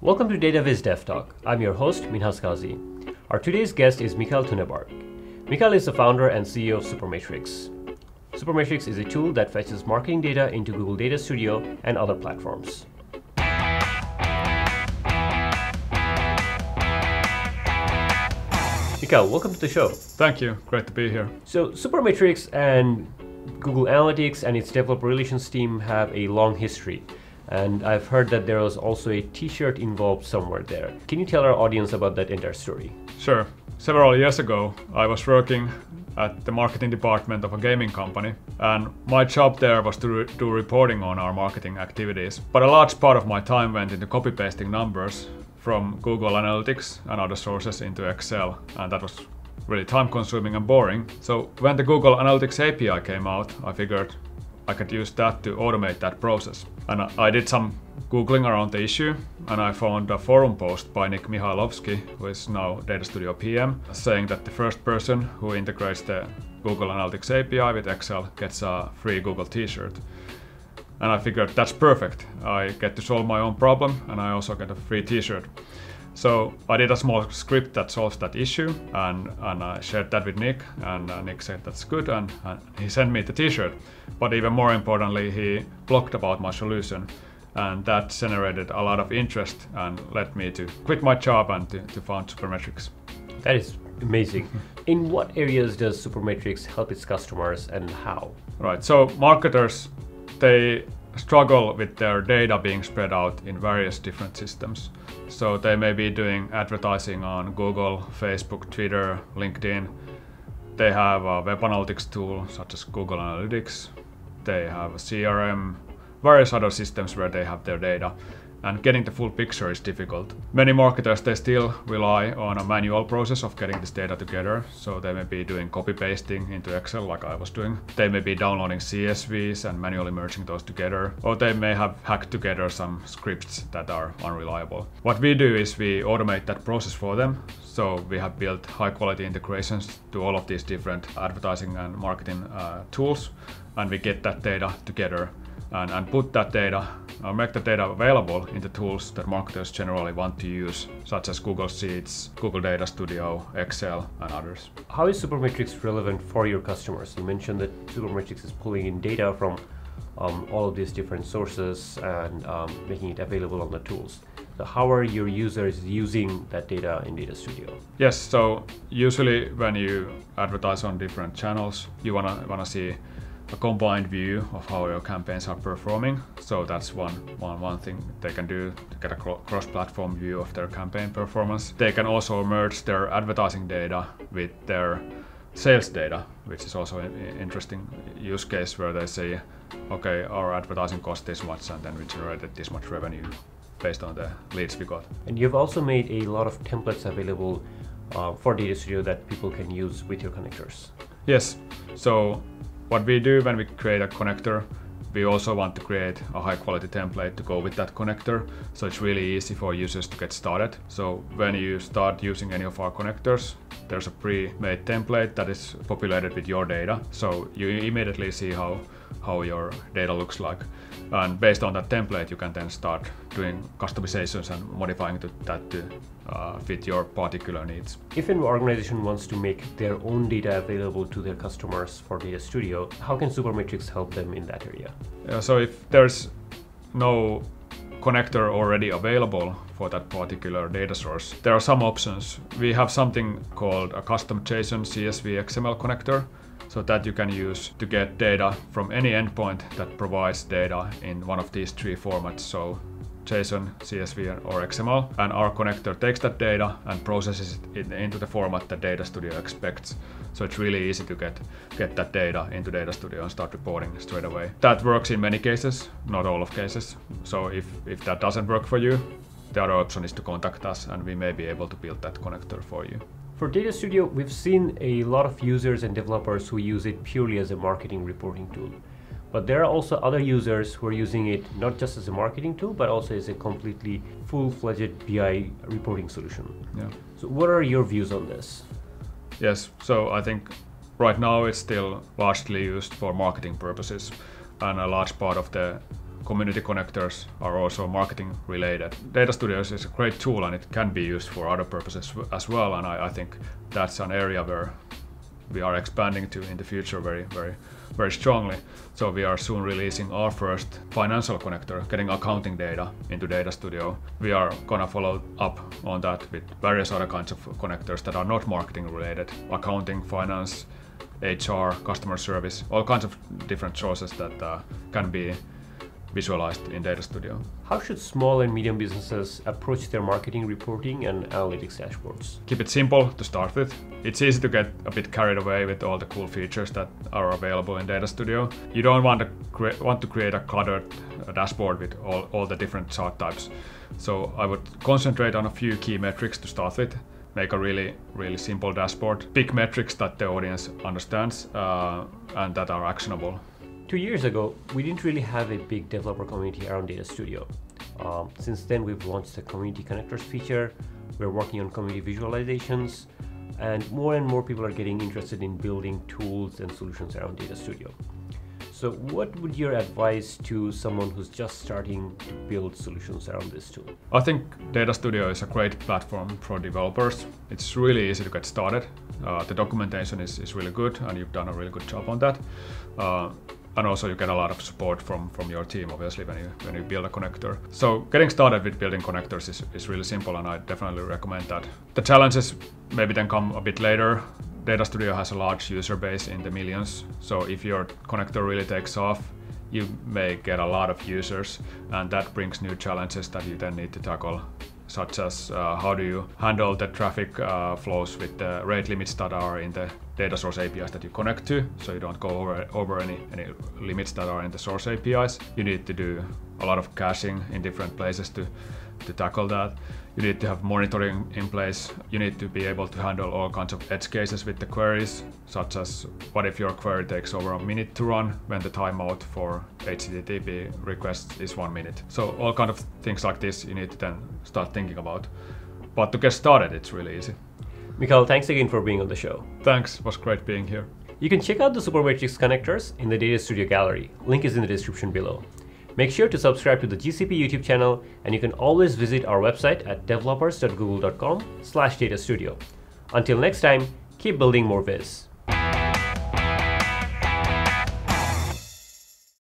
Welcome to DataVis DevTalk. I'm your host, Minhaz Kazi. Our today's guest is Mikael Thuneberg. Mikael is the founder and CEO of Supermetrics. Supermetrics is a tool that fetches marketing data into Google Data Studio and other platforms. Mikael, welcome to the show. Thank you. Great to be here. So, Supermetrics and Google Analytics and its developer relations team have a long history. And I've heard that there was also a t shirt involved somewhere there. Can you tell our audience about that entire story? Sure. Several years ago, I was working at the marketing department of a gaming company, and my job there was to re- do reporting on our marketing activities. But a large part of my time went into copy pasting numbers from Google Analytics and other sources into Excel, and that was really time consuming and boring. So when the Google Analytics API came out, I figured I could use that to automate that process. And I did some googling around the issue and I found a forum post by Nick Mihailovski, who is now Data Studio PM, saying that the first person who integrates the Google Analytics API with Excel gets a free Google t-shirt. And I figured that's perfect. I get to solve my own problem and I also get a free t-shirt. So I did a small script that solves that issue, and, and I shared that with Nick, and uh, Nick said that's good, and, and he sent me the T-shirt. But even more importantly, he blogged about my solution, and that generated a lot of interest and led me to quit my job and to, to found Supermetrics. That is amazing. In what areas does Supermetrics help its customers, and how? Right. So marketers, they struggle with their data being spread out in various different systems. So they may be doing advertising on Google, Facebook, Twitter, LinkedIn. They have a web analytics tool such as Google Analytics. They have a CRM, various other systems where they have their data and getting the full picture is difficult. Many marketers they still rely on a manual process of getting this data together, so they may be doing copy pasting into Excel like I was doing. They may be downloading CSVs and manually merging those together, or they may have hacked together some scripts that are unreliable. What we do is we automate that process for them. So we have built high quality integrations to all of these different advertising and marketing uh, tools, and we get that data together and, and put that data or make the data available in the tools that marketers generally want to use, such as Google Sheets, Google Data Studio, Excel, and others. How is Supermetrics relevant for your customers? You mentioned that Supermetrics is pulling in data from um, all of these different sources and um, making it available on the tools. So how are your users using that data in Data Studio? Yes, so usually when you advertise on different channels, you wanna wanna see a combined view of how your campaigns are performing. So that's one, one, one thing they can do to get a cross-platform view of their campaign performance. They can also merge their advertising data with their sales data, which is also an interesting use case where they say, okay, our advertising cost this much and then we generated this much revenue based on the leads we got. And you've also made a lot of templates available uh, for Data Studio that people can use with your connectors. Yes, so what we do when we create a connector, we also want to create a high quality template to go with that connector. So it's really easy for users to get started. So when you start using any of our connectors, there's a pre-made template that is populated with your data. So you immediately see how, how your data looks like. And based on that template, you can then start doing customizations and modifying to, that to uh, fit your particular needs. If an organization wants to make their own data available to their customers for Data Studio, how can Supermetrics help them in that area? Yeah, so if there's no connector already available for that particular data source, there are some options. We have something called a custom JSON CSV XML connector, so that you can use to get data from any endpoint that provides data in one of these three formats. So JSON, CSV, or XML, and our connector takes that data and processes it into the format that Data Studio expects. So it's really easy to get, get that data into Data Studio and start reporting straight away. That works in many cases, not all of cases. So if, if that doesn't work for you, the other option is to contact us and we may be able to build that connector for you. For Data Studio, we've seen a lot of users and developers who use it purely as a marketing reporting tool. But there are also other users who are using it not just as a marketing tool, but also as a completely full-fledged BI reporting solution. Yeah. So what are your views on this? Yes, so I think right now it's still largely used for marketing purposes, and a large part of the community connectors are also marketing related. Data Studios is a great tool and it can be used for other purposes as well. And I, I think that's an area where we are expanding to in the future very, very, very strongly. So we are soon releasing our first financial connector, getting accounting data into Data Studio. We are gonna follow up on that with various other kinds of connectors that are not marketing related, accounting, finance, HR, customer service, all kinds of different sources that uh, can be visualized in Data Studio. How should small and medium businesses approach their marketing reporting and analytics dashboards? Keep it simple to start with. It's easy to get a bit carried away with all the cool features that are available in Data Studio. You don't want to, want to create a cluttered uh, dashboard with all, all the different chart types. So I would concentrate on a few key metrics to start with make a really really simple dashboard pick metrics that the audience understands uh, and that are actionable Two years ago, we didn't really have a big developer community around Data Studio. Um, since then, we've launched the Community Connectors feature. We're working on community visualizations, and more and more people are getting interested in building tools and solutions around Data Studio. So, what would your advice to someone who's just starting to build solutions around this tool? I think Data Studio is a great platform for developers. It's really easy to get started. Uh, the documentation is, is really good, and you've done a really good job on that. Uh, and also you get a lot of support from from your team obviously when you when you build a connector. So getting started with building connectors is, is really simple and i definitely recommend that. The challenges maybe then come a bit later. Data studio has a large user base in the millions. So if your connector really takes off you may get a lot of users and that brings new challenges that you then need to tackle such as uh, how do you handle the traffic uh, flows with the rate limits that are in the data source APIs that you connect to, so you don't go over, over any, any limits that are in the source APIs. You need to do a lot of caching in different places to, to tackle that. You need to have monitoring in place. You need to be able to handle all kinds of edge cases with the queries, such as what if your query takes over a minute to run when the timeout for HTTP requests is one minute. So all kind of things like this you need to then start thinking about. But to get started, it's really easy. Mikael, thanks again for being on the show. Thanks, it was great being here. You can check out the Supermetrics connectors in the Data Studio gallery. Link is in the description below. Make sure to subscribe to the GCP YouTube channel, and you can always visit our website at developers.google.com slash datastudio. Until next time, keep building more Viz.